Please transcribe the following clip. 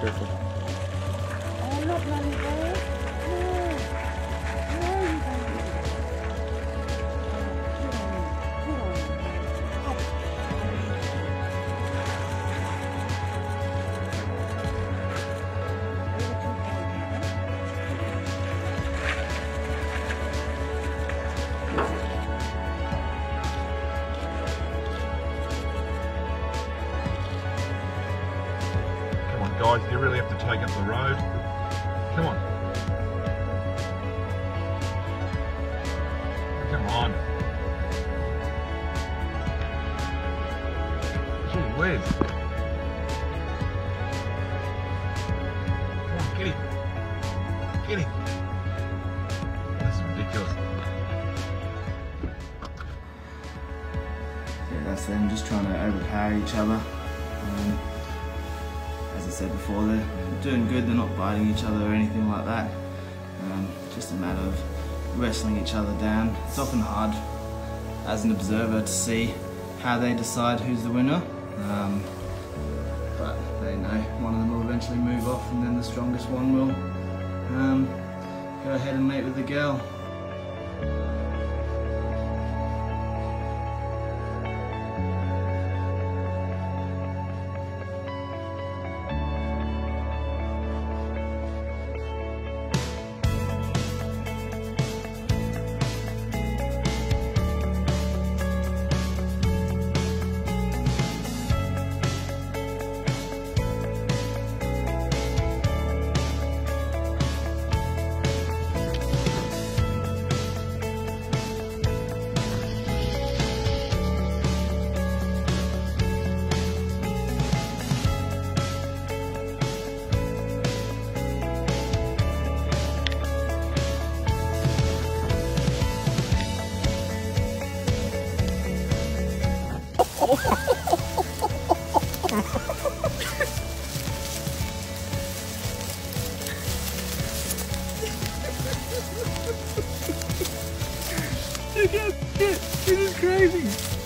Careful. Guys, you really have to take up the road. Come on. Come on. Gee whiz. Come on, get him. Get him. That's ridiculous. Yeah, that's them just trying to overpower each other. Um, I said before, they're doing good, they're not biting each other or anything like that. Um, just a matter of wrestling each other down. It's often hard as an observer to see how they decide who's the winner. Um, but they know one of them will eventually move off and then the strongest one will um, go ahead and mate with the girl. Look at this. This is crazy.